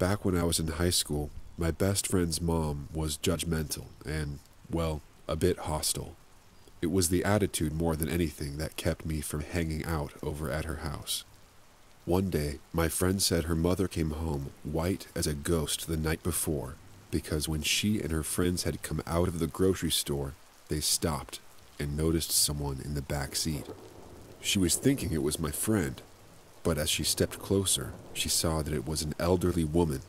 Back when I was in high school, my best friend's mom was judgmental and, well, a bit hostile. It was the attitude more than anything that kept me from hanging out over at her house. One day, my friend said her mother came home white as a ghost the night before because when she and her friends had come out of the grocery store, they stopped and noticed someone in the back seat. She was thinking it was my friend, but as she stepped closer, she saw that it was an elderly woman.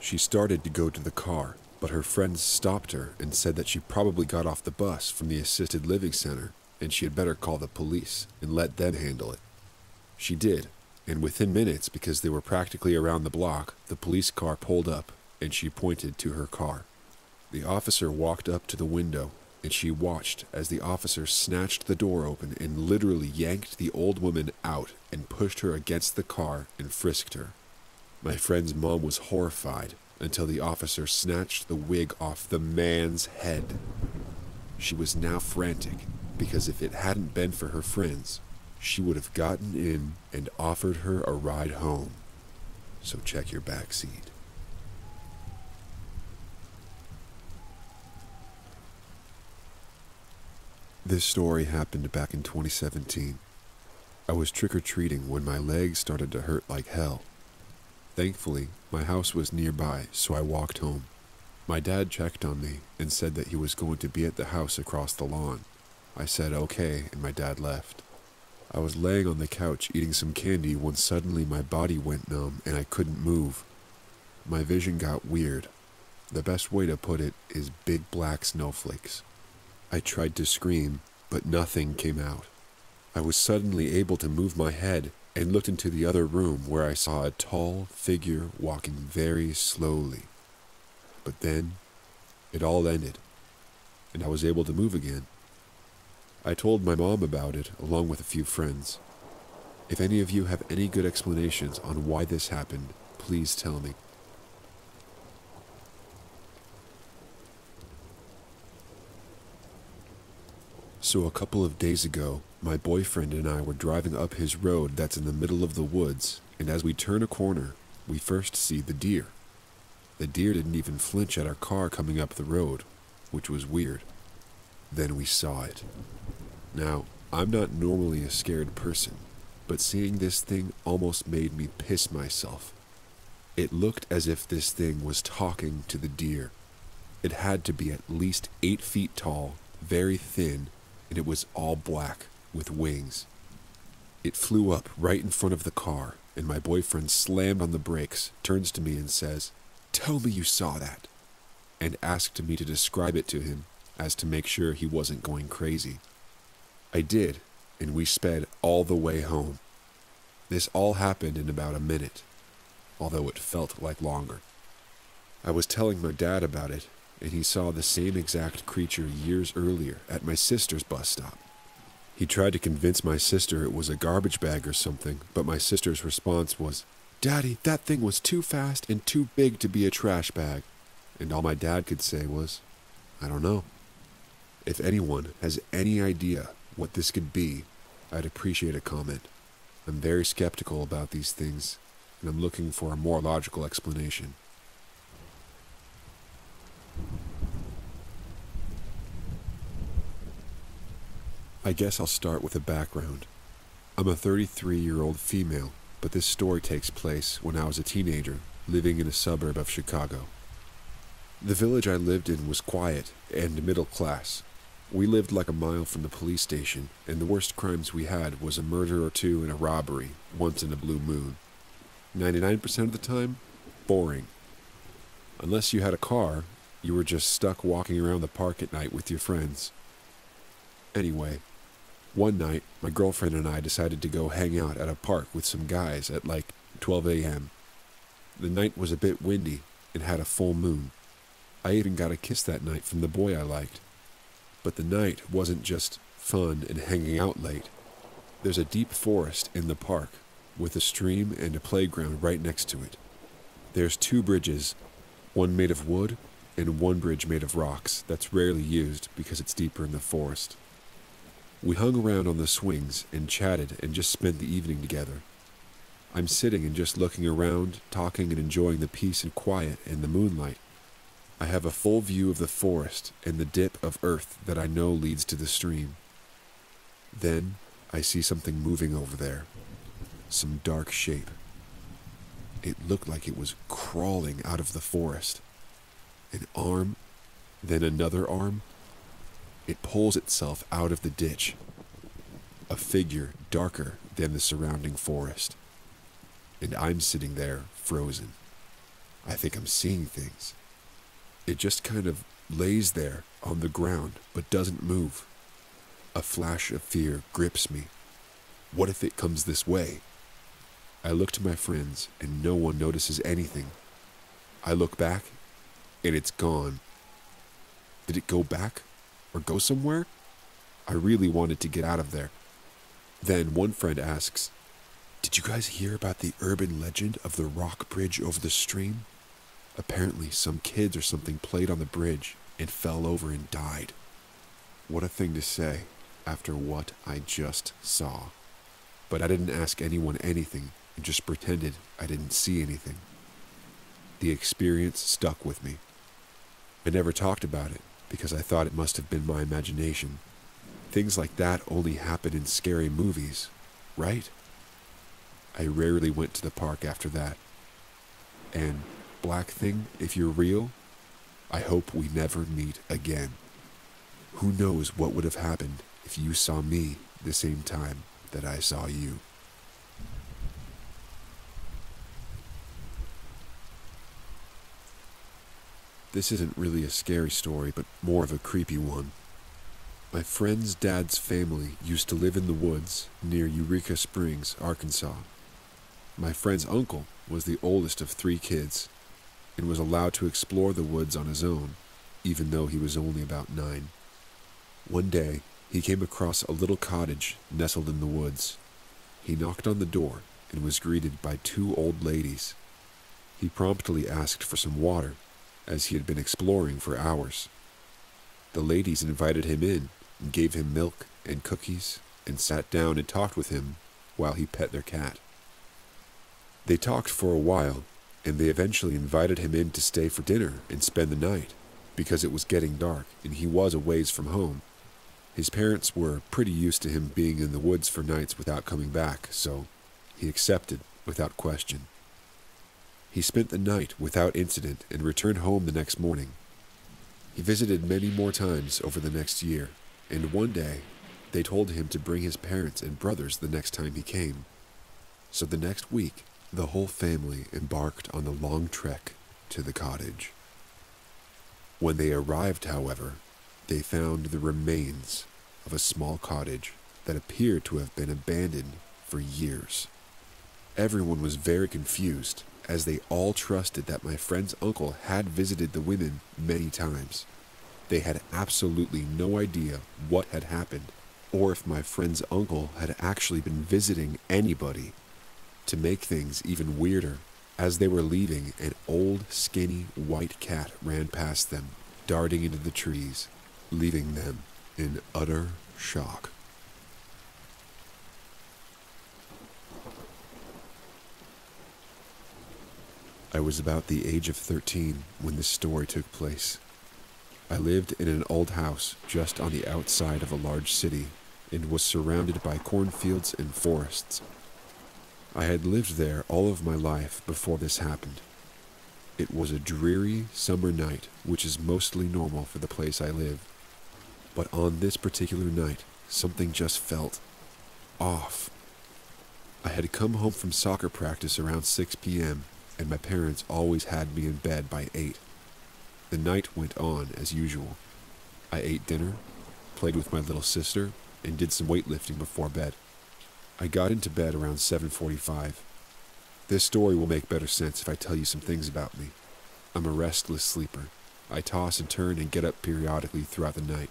She started to go to the car, but her friends stopped her and said that she probably got off the bus from the assisted living center and she had better call the police and let them handle it. She did, and within minutes, because they were practically around the block, the police car pulled up and she pointed to her car. The officer walked up to the window and she watched as the officer snatched the door open and literally yanked the old woman out and pushed her against the car and frisked her. My friend's mom was horrified until the officer snatched the wig off the man's head. She was now frantic because if it hadn't been for her friends, she would have gotten in and offered her a ride home. So check your back seat. This story happened back in 2017. I was trick or treating when my legs started to hurt like hell. Thankfully, my house was nearby, so I walked home. My dad checked on me and said that he was going to be at the house across the lawn. I said okay, and my dad left. I was laying on the couch eating some candy when suddenly my body went numb and I couldn't move. My vision got weird. The best way to put it is big black snowflakes. I tried to scream, but nothing came out. I was suddenly able to move my head and looked into the other room where I saw a tall figure walking very slowly. But then it all ended, and I was able to move again. I told my mom about it along with a few friends. If any of you have any good explanations on why this happened, please tell me. So, a couple of days ago, my boyfriend and I were driving up his road that's in the middle of the woods, and as we turn a corner, we first see the deer. The deer didn't even flinch at our car coming up the road, which was weird. Then we saw it. Now, I'm not normally a scared person, but seeing this thing almost made me piss myself. It looked as if this thing was talking to the deer. It had to be at least eight feet tall, very thin, and it was all black with wings. It flew up right in front of the car, and my boyfriend slammed on the brakes, turns to me, and says, Tell me you saw that, and asked me to describe it to him as to make sure he wasn't going crazy. I did, and we sped all the way home. This all happened in about a minute, although it felt like longer. I was telling my dad about it, and he saw the same exact creature years earlier at my sister's bus stop. He tried to convince my sister it was a garbage bag or something, but my sister's response was, Daddy, that thing was too fast and too big to be a trash bag. And all my dad could say was, I don't know. If anyone has any idea what this could be, I'd appreciate a comment. I'm very skeptical about these things, and I'm looking for a more logical explanation. I guess I'll start with a background. I'm a 33 year old female, but this story takes place when I was a teenager living in a suburb of Chicago. The village I lived in was quiet and middle class. We lived like a mile from the police station, and the worst crimes we had was a murder or two and a robbery, once in a blue moon. 99% of the time, boring. Unless you had a car, you were just stuck walking around the park at night with your friends. Anyway, one night, my girlfriend and I decided to go hang out at a park with some guys at like 12 a.m. The night was a bit windy and had a full moon. I even got a kiss that night from the boy I liked. But the night wasn't just fun and hanging out late. There's a deep forest in the park with a stream and a playground right next to it. There's two bridges, one made of wood and one bridge made of rocks that's rarely used because it's deeper in the forest. We hung around on the swings and chatted and just spent the evening together. I'm sitting and just looking around, talking and enjoying the peace and quiet and the moonlight. I have a full view of the forest and the dip of earth that I know leads to the stream. Then I see something moving over there. Some dark shape. It looked like it was crawling out of the forest. An arm, then another arm. It pulls itself out of the ditch. A figure darker than the surrounding forest. And I'm sitting there, frozen. I think I'm seeing things. It just kind of lays there on the ground, but doesn't move. A flash of fear grips me. What if it comes this way? I look to my friends, and no one notices anything. I look back, and it's gone. Did it go back? Or go somewhere? I really wanted to get out of there. Then one friend asks, Did you guys hear about the urban legend of the rock bridge over the stream? Apparently, some kids or something played on the bridge and fell over and died. What a thing to say after what I just saw. But I didn't ask anyone anything and just pretended I didn't see anything. The experience stuck with me. I never talked about it because I thought it must have been my imagination. Things like that only happen in scary movies, right? I rarely went to the park after that. And black thing, if you're real, I hope we never meet again. Who knows what would have happened if you saw me the same time that I saw you? This isn't really a scary story, but more of a creepy one. My friend's dad's family used to live in the woods near Eureka Springs, Arkansas. My friend's uncle was the oldest of three kids and was allowed to explore the woods on his own, even though he was only about nine. One day, he came across a little cottage nestled in the woods. He knocked on the door and was greeted by two old ladies. He promptly asked for some water, as he had been exploring for hours. The ladies invited him in and gave him milk and cookies and sat down and talked with him while he pet their cat. They talked for a while and they eventually invited him in to stay for dinner and spend the night, because it was getting dark and he was a ways from home. His parents were pretty used to him being in the woods for nights without coming back, so he accepted without question. He spent the night without incident and returned home the next morning. He visited many more times over the next year, and one day they told him to bring his parents and brothers the next time he came. So the next week, the whole family embarked on the long trek to the cottage. When they arrived, however, they found the remains of a small cottage that appeared to have been abandoned for years. Everyone was very confused, as they all trusted that my friend's uncle had visited the women many times. They had absolutely no idea what had happened, or if my friend's uncle had actually been visiting anybody to make things even weirder, as they were leaving, an old, skinny, white cat ran past them, darting into the trees, leaving them in utter shock. I was about the age of 13 when this story took place. I lived in an old house just on the outside of a large city and was surrounded by cornfields and forests. I had lived there all of my life before this happened. It was a dreary summer night, which is mostly normal for the place I live. But on this particular night, something just felt off. I had come home from soccer practice around 6 p.m., and my parents always had me in bed by 8. The night went on as usual. I ate dinner, played with my little sister, and did some weightlifting before bed. I got into bed around 7:45. This story will make better sense if I tell you some things about me. I'm a restless sleeper. I toss and turn and get up periodically throughout the night,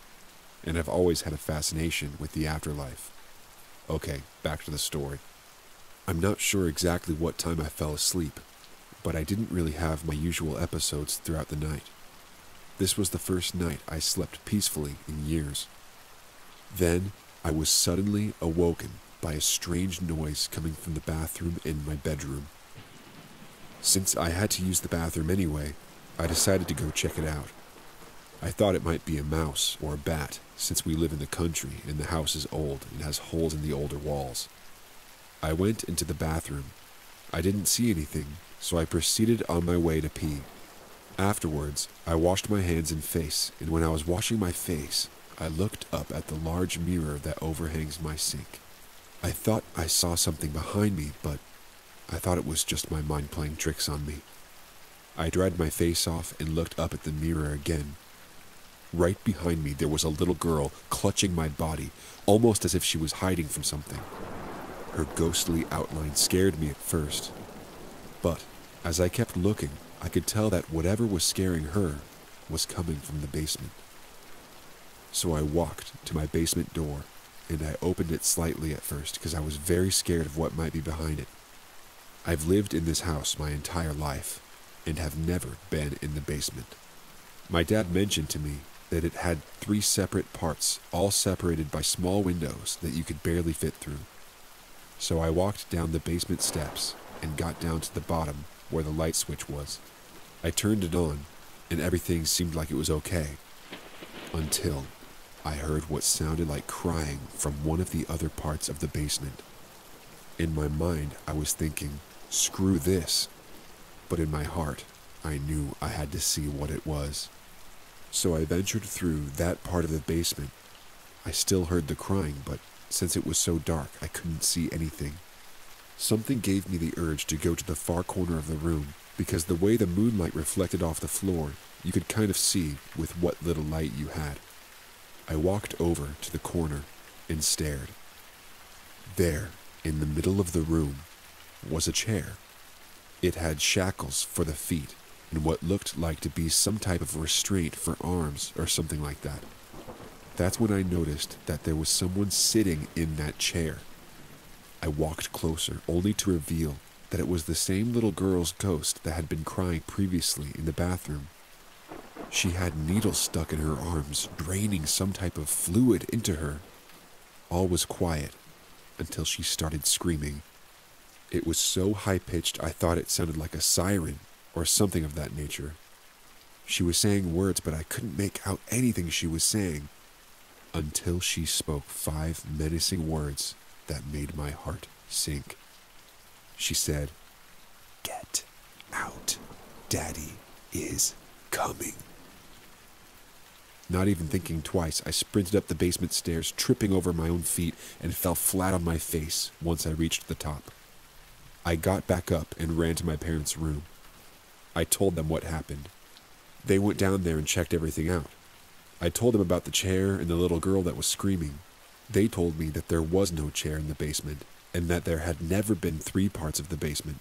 and I've always had a fascination with the afterlife. Okay, back to the story. I'm not sure exactly what time I fell asleep, but I didn't really have my usual episodes throughout the night. This was the first night I slept peacefully in years. Then I was suddenly awoken by a strange noise coming from the bathroom in my bedroom. Since I had to use the bathroom anyway, I decided to go check it out. I thought it might be a mouse or a bat, since we live in the country and the house is old and has holes in the older walls. I went into the bathroom. I didn't see anything, so I proceeded on my way to pee. Afterwards, I washed my hands and face, and when I was washing my face, I looked up at the large mirror that overhangs my sink. I thought I saw something behind me, but I thought it was just my mind playing tricks on me. I dried my face off and looked up at the mirror again. Right behind me, there was a little girl clutching my body, almost as if she was hiding from something. Her ghostly outline scared me at first, but as I kept looking, I could tell that whatever was scaring her was coming from the basement. So I walked to my basement door and I opened it slightly at first because I was very scared of what might be behind it. I've lived in this house my entire life and have never been in the basement. My dad mentioned to me that it had three separate parts, all separated by small windows that you could barely fit through. So I walked down the basement steps and got down to the bottom where the light switch was. I turned it on, and everything seemed like it was okay. Until I heard what sounded like crying from one of the other parts of the basement. In my mind, I was thinking, screw this. But in my heart, I knew I had to see what it was. So I ventured through that part of the basement. I still heard the crying, but since it was so dark, I couldn't see anything. Something gave me the urge to go to the far corner of the room, because the way the moonlight reflected off the floor, you could kind of see with what little light you had. I walked over to the corner and stared. There, in the middle of the room, was a chair. It had shackles for the feet and what looked like to be some type of restraint for arms or something like that. That's when I noticed that there was someone sitting in that chair. I walked closer, only to reveal that it was the same little girl's ghost that had been crying previously in the bathroom. She had needles stuck in her arms, draining some type of fluid into her. All was quiet until she started screaming. It was so high pitched I thought it sounded like a siren or something of that nature. She was saying words, but I couldn't make out anything she was saying until she spoke five menacing words that made my heart sink. She said, Get out. Daddy is coming. Not even thinking twice, I sprinted up the basement stairs, tripping over my own feet, and fell flat on my face once I reached the top. I got back up and ran to my parents' room. I told them what happened. They went down there and checked everything out. I told them about the chair and the little girl that was screaming. They told me that there was no chair in the basement and that there had never been three parts of the basement.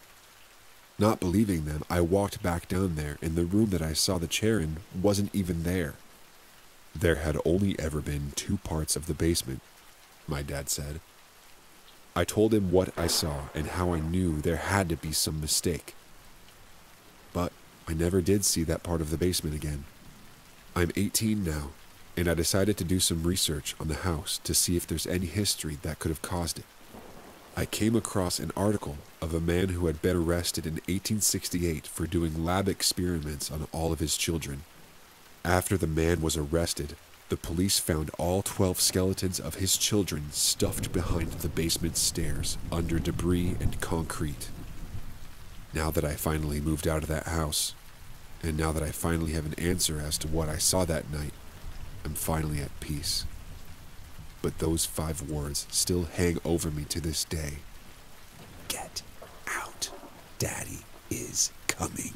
Not believing them, I walked back down there, and the room that I saw the chair in wasn't even there. There had only ever been two parts of the basement, my dad said. I told him what I saw and how I knew there had to be some mistake. But I never did see that part of the basement again. I'm 18 now, and I decided to do some research on the house to see if there's any history that could have caused it. I came across an article of a man who had been arrested in 1868 for doing lab experiments on all of his children. After the man was arrested, the police found all 12 skeletons of his children stuffed behind the basement stairs under debris and concrete. Now that I finally moved out of that house, and now that I finally have an answer as to what I saw that night, I'm finally at peace. But those five words still hang over me to this day. Get out. Daddy is coming.